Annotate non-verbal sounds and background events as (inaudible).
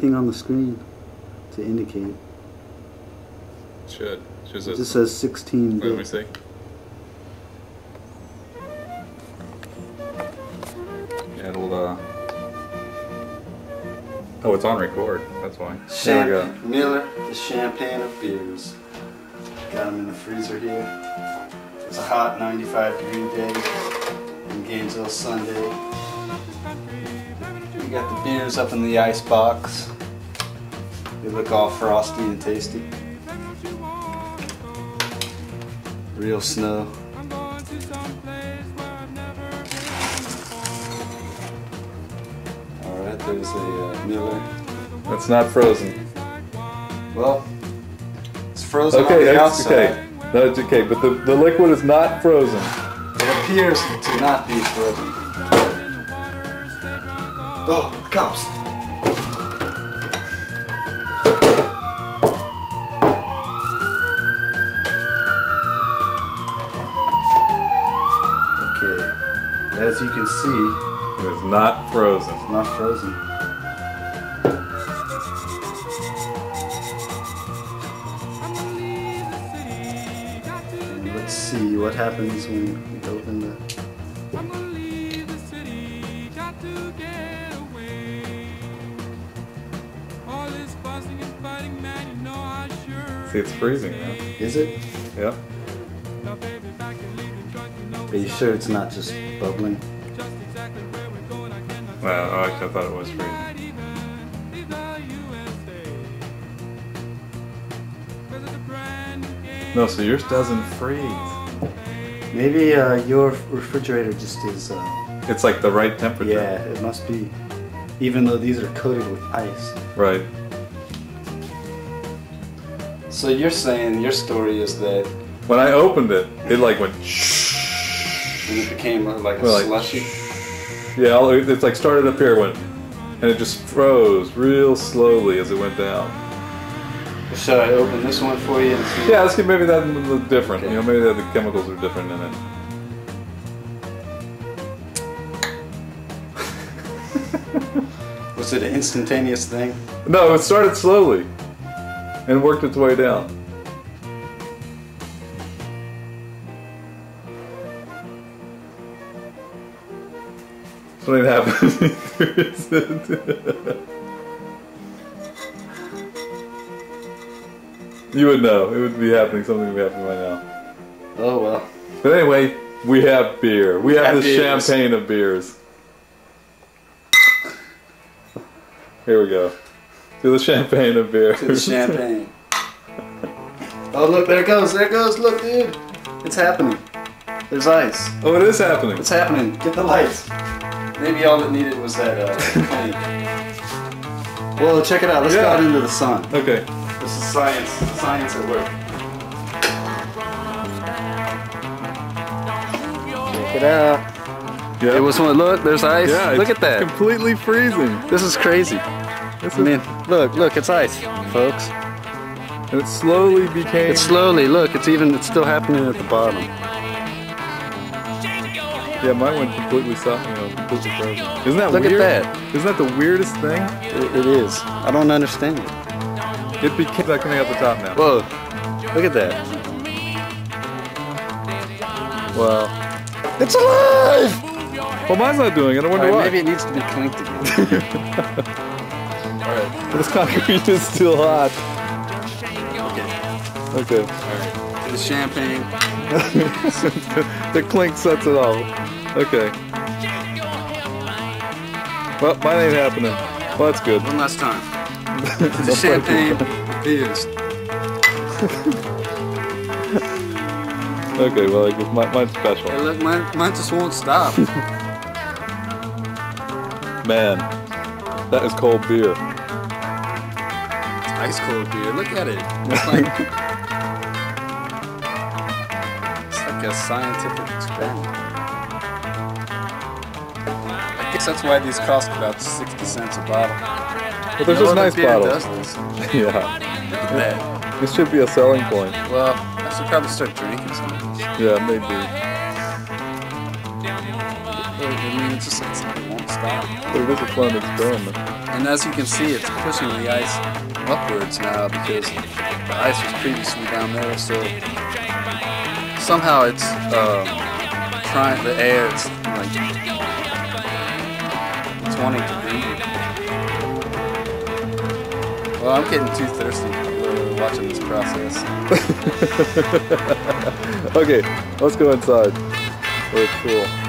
Thing on the screen to indicate. Should. Should It just says 16 Wait, let me bit. see. It'll, uh... Oh, it's on record. That's why. There we go. Champ- Miller, the champagne of beers. Got them in the freezer here. It's a hot 95 degree day in Gainesville Sunday. We got the beers up in the ice box. They look all frosty and tasty. Real snow. Alright, there's a uh, Miller. It's not frozen. Well, it's frozen on Okay, the that's outside. okay. No, it's okay, but the, the liquid is not frozen. It appears to not be frozen. Oh, cops! As you can see, It is not frozen. it's not frozen. And let's see what happens when we open the. See, it's freezing now. Is it? Yep. Are you sure it's not just bubbling? Well, oh, actually, I thought it was freezing. No, so yours doesn't freeze. Maybe uh, your refrigerator just is. Uh, It's like the right temperature. yeah, it must be. Even though these are coated with ice. Right. So you're saying your story is that When I opened it, it like went. And it became uh, like a Well, like- slushy. Yeah, it's like started up here, went, and it just froze real slowly as it went down. Should I open this one for you and see? Yeah, let's get maybe that little different. Okay. You know, maybe that the chemicals are different in it. (laughs) Was it an instantaneous thing? No, it started slowly and worked its way down. Something happened. (laughs) you would know. It would be happening. Something would be happening right now. Oh well. But anyway, we have beer. We have, have the beers. champagne of beers. Here we go. To the champagne of beer. To the champagne. oh look, there it goes. There it goes. Look, dude. It's happening. There's ice. oh, it is happening. It's happening. Get the lights. Maybe all it needed was that uh. (laughs) Well, check it out. Let's go out into the sun. Okay. This is science. Science at work. Check it out. Yeah. It was one. Look, there's ice. Yeah. look it's at that. Completely freezing. This is crazy. This I mean, look, look, it's ice, folks. and it slowly became. It's slowly. Look, it's even. It's still happening at the bottom. Yeah, mine went completely soft. You know, completely frozen. Isn't that Look at weird? that. Isn't that the weirdest thing? It, it is. I don't understand it. It became that coming out the top now. Whoa! Look at that. Well, it's alive. Well, mine's not doing it. I wonder right, why. maybe it needs to be clinked again. (laughs) All right. This concrete is still hot. Okay. Okay. The champagne. (laughs) the clink sets it off. Okay. Well, mine ain't happening. Well, that's good. One last time. (laughs) The champagne. Beers. (laughs) Okay, well, mine, mine's special. Hey, look, mine, mine just won't stop. Man, that is cold beer. Ice cold beer. Look at it. Like, it's a scientific experiment. I guess that's why these cost about 60 cents a bottle. But there's just nice bottles. (laughs) Yeah. Look at that. This should be a selling point. Well, I should probably start drinking some. Yeah, maybe. I mean, it's just like something I want. stop. But it is a fun experiment. And as you can see, it's pushing the ice upwards now because the ice was previously down there. So somehow it's uh, trying the air. It's like 20 degrees. Well, I'm getting too thirsty watching this process. (laughs) okay, let's go inside. It's cool.